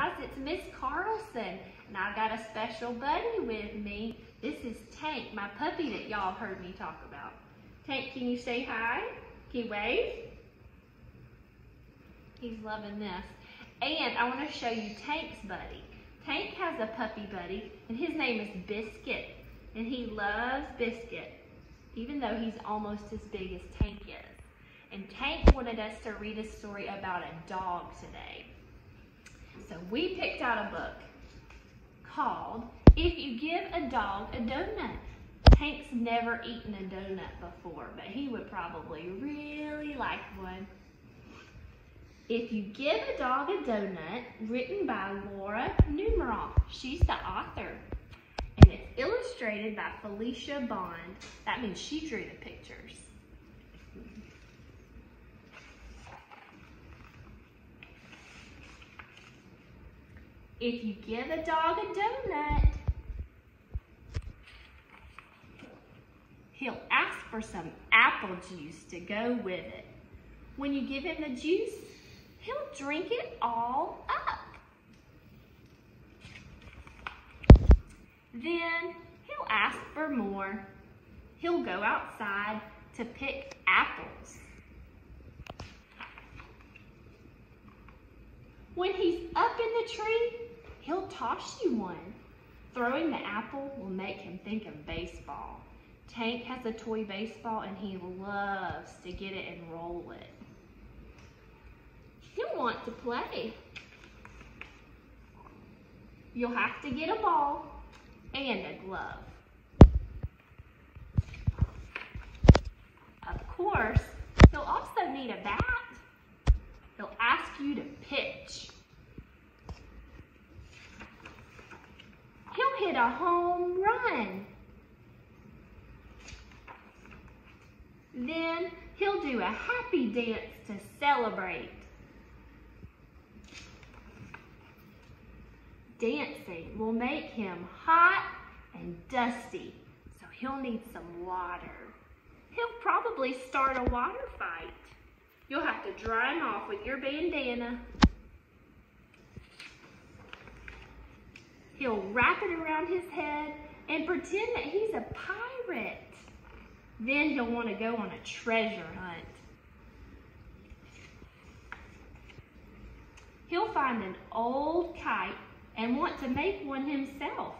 guys, it's Miss Carlson, and I've got a special buddy with me. This is Tank, my puppy that y'all heard me talk about. Tank, can you say hi? Can you wave? He's loving this. And I want to show you Tank's buddy. Tank has a puppy buddy, and his name is Biscuit, and he loves Biscuit, even though he's almost as big as Tank is. And Tank wanted us to read a story about a dog today. So we picked out a book called If You Give a Dog a Donut. Tank's never eaten a donut before, but he would probably really like one. If You Give a Dog a Donut, written by Laura Numeroff. She's the author. And it's illustrated by Felicia Bond. That means she drew the pictures. If you give a dog a donut, he'll ask for some apple juice to go with it. When you give him the juice, he'll drink it all up. Then he'll ask for more. He'll go outside to pick apples. When he's up in the tree, he'll toss you one. Throwing the apple will make him think of baseball. Tank has a toy baseball and he loves to get it and roll it. He'll want to play. You'll have to get a ball and a glove. Of course, he'll also need a bat. He'll ask you to pitch. He'll hit home run. Then he'll do a happy dance to celebrate. Dancing will make him hot and dusty, so he'll need some water. He'll probably start a water fight. You'll have to dry him off with your bandana. He'll wrap it around his head and pretend that he's a pirate. Then he'll want to go on a treasure hunt. He'll find an old kite and want to make one himself.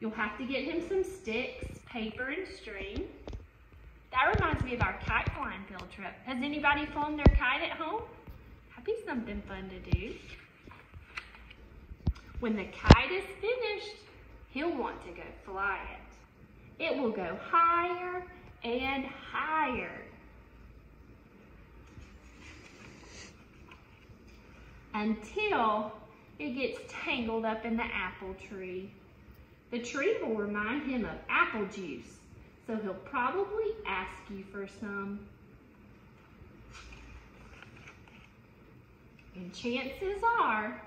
You'll have to get him some sticks, paper, and string. That reminds me of our kite flying field trip. Has anybody flown their kite at home? That'd be something fun to do. When the kite is finished, he'll want to go fly it. It will go higher and higher. Until it gets tangled up in the apple tree. The tree will remind him of apple juice, so he'll probably ask you for some. And chances are,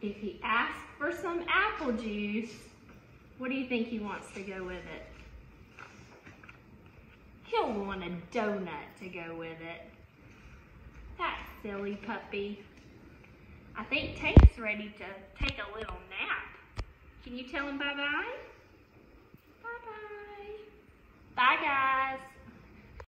if he asks for some apple juice, what do you think he wants to go with it? He'll want a donut to go with it. That silly puppy. I think Tank's ready to take a little nap. Can you tell him bye-bye? Bye-bye. Bye, guys.